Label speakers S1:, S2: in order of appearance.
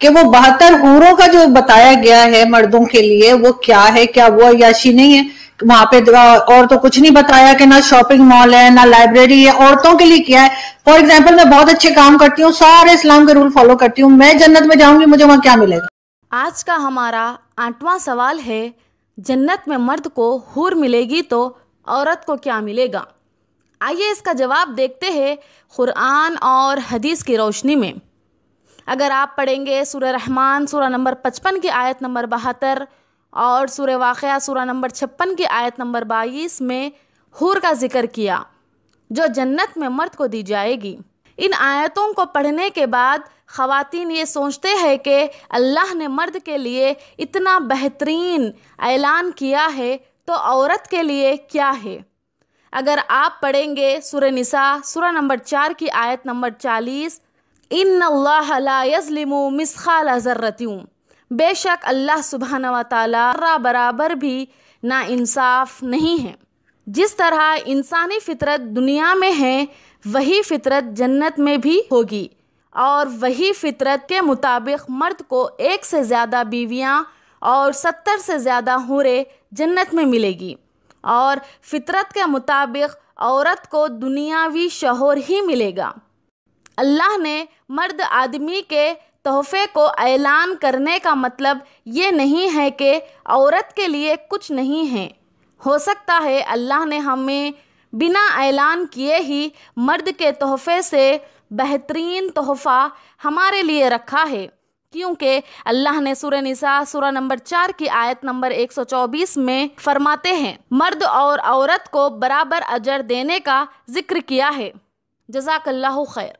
S1: कि वो बहत्तर हूरों का जो बताया गया है मर्दों के लिए, वो क्या है, क्या वो अयाशी नहीं है? वहाँ पे और तो कुछ नहीं बताया कि ना शॉपिंग मॉल है, ना लाइब्रेरी है, औरतों के लिए क्या है? फॉर एग्ज़ाम्पल मैं बहुत अच्छे काम करती हूँ, सारे इस्लाम के रूल फॉलो करती हूँ, मैं जन्नत में जाऊँगी, मुझे वहाँ क्या मिलेगा?
S2: आज का हमारा आठवां सवाल है, जन्नत में मर्द को हूर मिलेगी तो औरत को क्या मिलेगा? आइए इसका जवाब देखते हैं कुरान और हदीस की रोशनी में। अगर आप पढ़ेंगे सूर्य रहमान सूर्य नंबर पचपन की आयत नंबर बहत्तर और सूर्य वाक़ सूर्य नंबर छप्पन की आयत नंबर बाईस में हूर का ज़िक्र किया, जो जन्नत में मर्द को दी जाएगी। इन आयतों को पढ़ने के बाद ख़वातीन ये सोचते हैं कि अल्लाह ने मर्द के लिए इतना बेहतरीन ऐलान किया है तो औरत के लिए क्या है? अगर आप पढ़ेंगे सुर निसा सुर नंबर चार की आयत नंबर चालीस इन ज़र्रतियों बेशक अल्लाह सुबहान व बराबर भी ना इंसाफ नहीं है। जिस तरह इंसानी फितरत दुनिया में है, वही फितरत जन्नत में भी होगी और वही फितरत के मुताबिक मर्द को एक से ज़्यादा बीवियाँ और सत्तर से ज़्यादा हुरे जन्नत में मिलेगी और फितरत के मुताबिक औरत को दुनियावी शोहर ही मिलेगा। अल्लाह ने मर्द आदमी के तोहफे को ऐलान करने का मतलब ये नहीं है कि औरत के लिए कुछ नहीं है। हो सकता है अल्लाह ने हमें बिना ऐलान किए ही मर्द के तोहफे से बेहतरीन तोहफ़ा हमारे लिए रखा है, क्योंकि अल्लाह ने सुर निसा सुर नंबर चार की आयत नंबर 124 में फरमाते हैं, मर्द और औरत को बराबर अजर देने का ज़िक्र किया है। जजाकल्ला खैर।